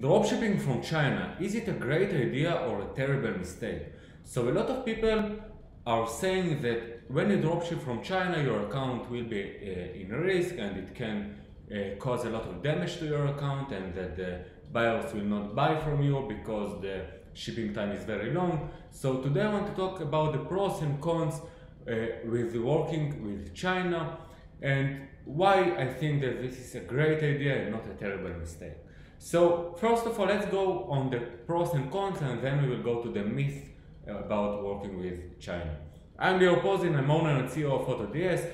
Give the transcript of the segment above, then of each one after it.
Dropshipping from China, is it a great idea or a terrible mistake? So a lot of people are saying that when you dropship from China, your account will be uh, in risk and it can uh, cause a lot of damage to your account and that the buyers will not buy from you because the shipping time is very long. So today I want to talk about the pros and cons uh, with working with China and why I think that this is a great idea and not a terrible mistake. So first of all, let's go on the pros and cons and then we will go to the myth about working with China. I'm Lior Pozin, I'm owner and CEO of AutoDS.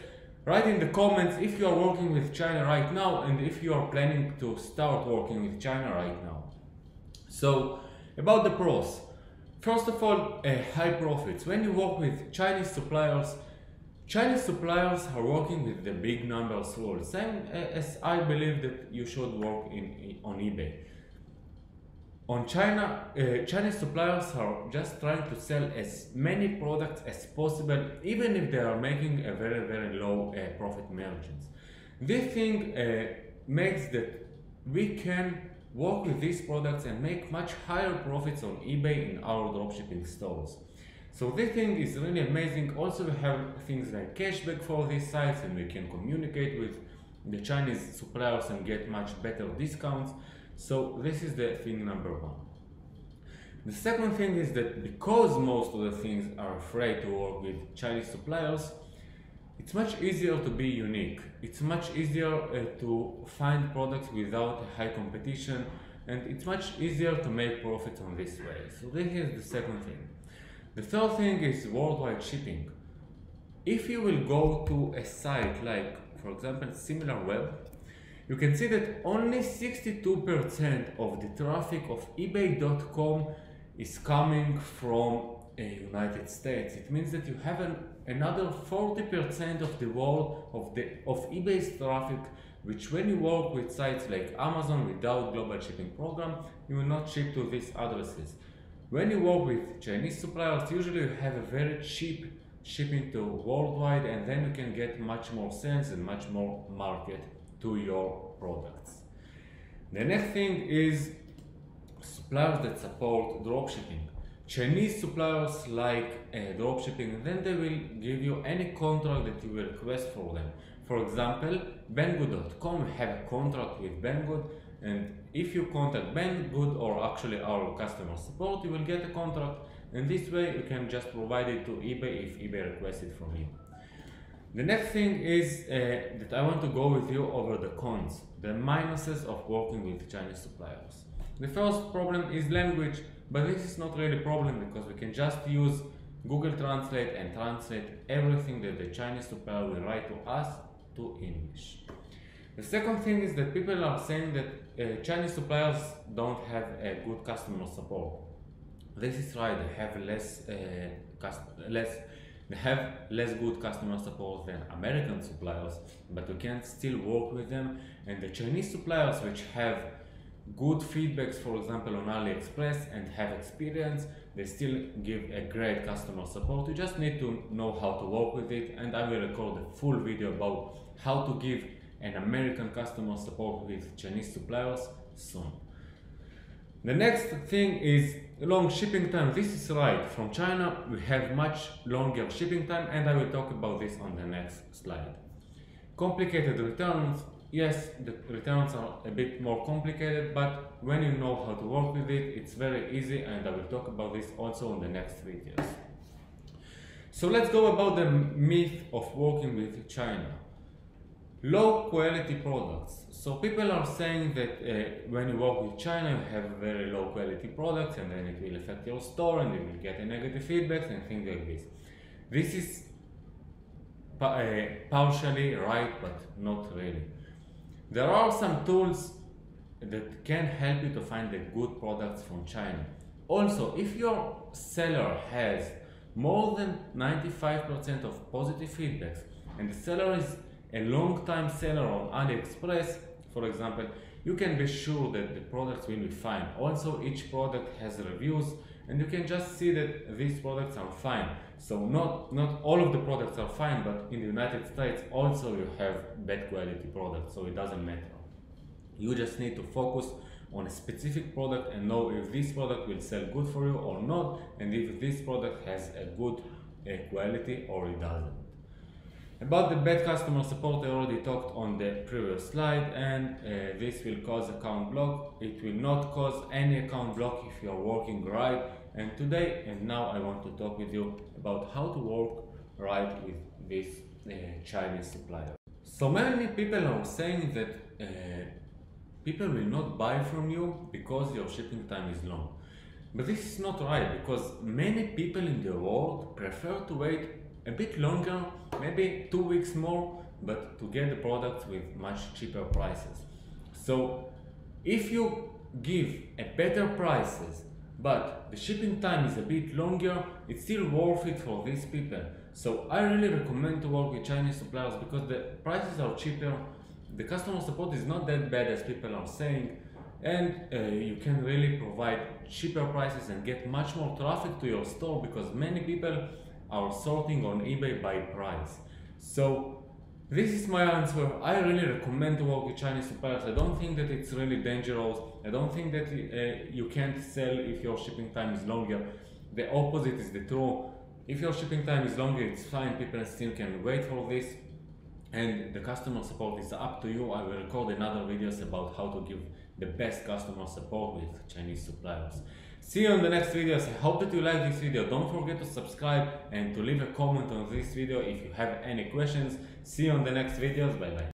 Write in the comments if you are working with China right now and if you are planning to start working with China right now. So about the pros. First of all, uh, high profits. When you work with Chinese suppliers, Chinese suppliers are working with the big numbers rule, same as I believe that you should work in, on eBay. On China, uh, Chinese suppliers are just trying to sell as many products as possible, even if they are making a very, very low uh, profit margins. This thing uh, makes that we can work with these products and make much higher profits on eBay in our dropshipping stores. So this thing is really amazing. Also, we have things like cashback for these sites and we can communicate with the Chinese suppliers and get much better discounts. So this is the thing number one. The second thing is that because most of the things are afraid to work with Chinese suppliers, it's much easier to be unique. It's much easier uh, to find products without high competition and it's much easier to make profits on this way. So this is the second thing. The third thing is worldwide shipping. If you will go to a site like, for example, SimilarWeb, you can see that only 62% of the traffic of ebay.com is coming from the United States. It means that you have an, another 40% of the world of the of eBay's traffic which when you work with sites like Amazon without global shipping program, you will not ship to these addresses. When you work with Chinese suppliers, usually you have a very cheap shipping to worldwide and then you can get much more sales and much more market to your products. The next thing is suppliers that support dropshipping. Chinese suppliers like uh, dropshipping, then they will give you any contract that you request for them. For example, Banggood.com have a contract with Banggood and if you contact Banggood or actually our customer support, you will get a contract and this way you can just provide it to eBay if eBay requests it from you. The next thing is uh, that I want to go with you over the cons, the minuses of working with Chinese suppliers. The first problem is language, but this is not really a problem because we can just use Google Translate and translate everything that the Chinese supplier will write to us to English. The second thing is that people are saying that uh, Chinese suppliers don't have a good customer support. This is right. They have less, uh, less, they have less good customer support than American suppliers, but we can still work with them. And the Chinese suppliers, which have good feedbacks, for example, on AliExpress and have experience, they still give a great customer support. You just need to know how to work with it. And I will record a full video about how to give and American customer support with Chinese suppliers soon. The next thing is long shipping time. This is right. From China, we have much longer shipping time and I will talk about this on the next slide. Complicated returns. Yes, the returns are a bit more complicated, but when you know how to work with it, it's very easy and I will talk about this also in the next videos. So let's go about the myth of working with China low quality products. So people are saying that uh, when you work with China, you have very low quality products and then it will affect your store and you will get a negative feedback and things like this. This is pa uh, partially right, but not really. There are some tools that can help you to find the good products from China. Also, if your seller has more than 95% of positive feedbacks and the seller is a long time seller on AliExpress, for example, you can be sure that the products will be fine. Also, each product has reviews and you can just see that these products are fine. So not, not all of the products are fine, but in the United States also you have bad quality products, so it doesn't matter. You just need to focus on a specific product and know if this product will sell good for you or not and if this product has a good quality or it doesn't. About the bad customer support, I already talked on the previous slide and uh, this will cause account block. It will not cause any account block if you are working right. And today and now I want to talk with you about how to work right with this uh, Chinese supplier. So many people are saying that uh, people will not buy from you because your shipping time is long. But this is not right because many people in the world prefer to wait a bit longer, maybe two weeks more, but to get the products with much cheaper prices. So if you give a better prices, but the shipping time is a bit longer, it's still worth it for these people. So I really recommend to work with Chinese suppliers because the prices are cheaper, the customer support is not that bad as people are saying, and uh, you can really provide cheaper prices and get much more traffic to your store because many people are sorting on eBay by price. So this is my answer. I really recommend to work with Chinese suppliers. I don't think that it's really dangerous. I don't think that uh, you can't sell if your shipping time is longer. The opposite is the true. If your shipping time is longer, it's fine. People still can wait for this. And the customer support is up to you. I will record another videos about how to give the best customer support with Chinese suppliers. See you in the next videos. I hope that you like this video. Don't forget to subscribe and to leave a comment on this video if you have any questions. See you on the next videos. Bye bye.